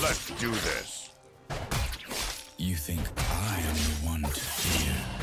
Let's do this. You think I am the one to fear?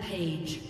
Rampage.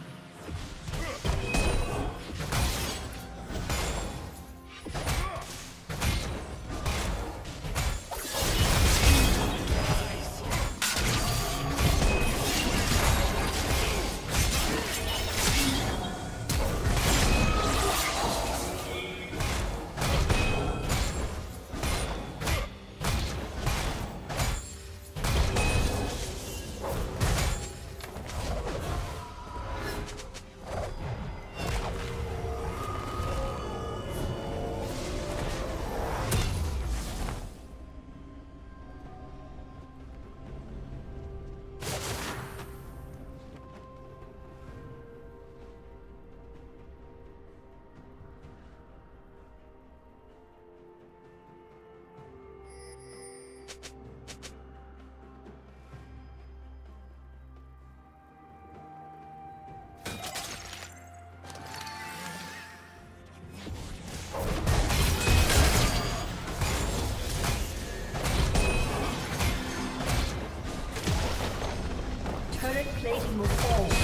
Plating will fall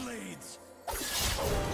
blades!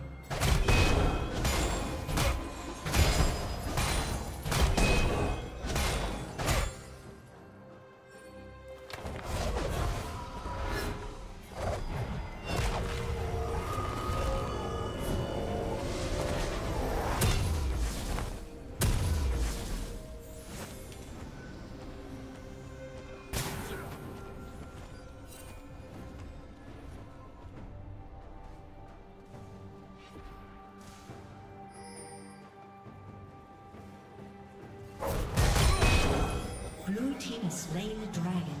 Slain the dragon.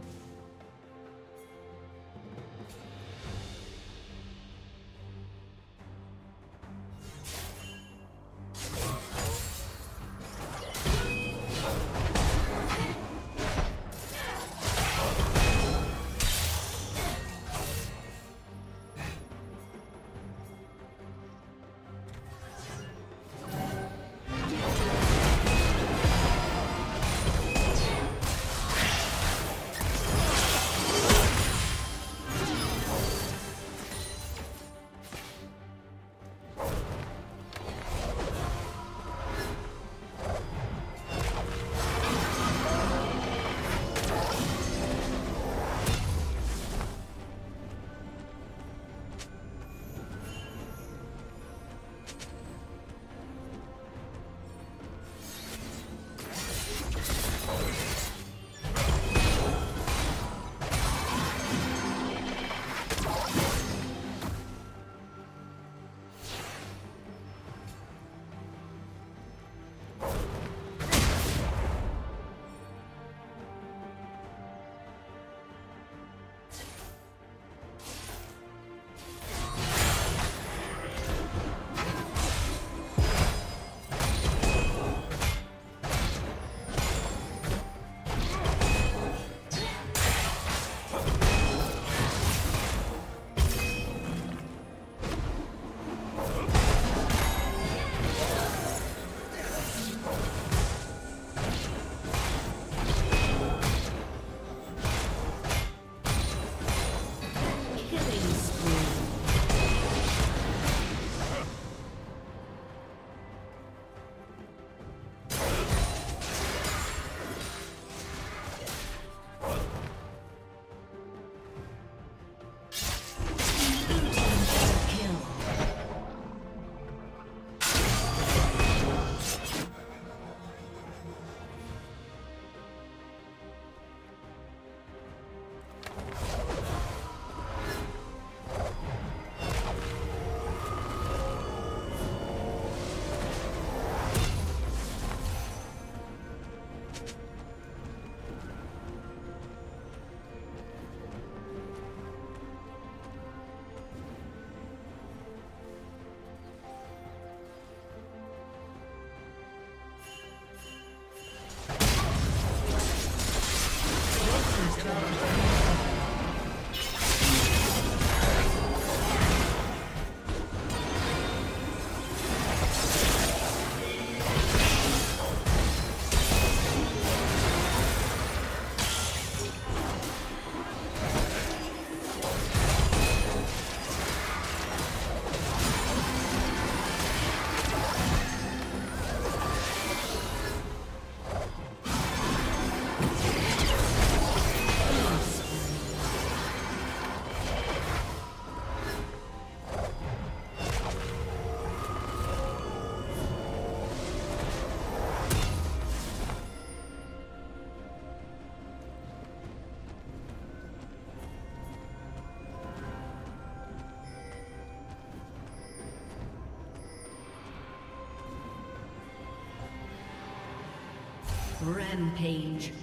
Rampage.